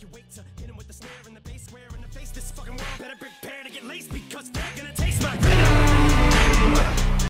you wait to hit him with the snare and the bass square in the face. This fucking world better prepare to get laced because. they're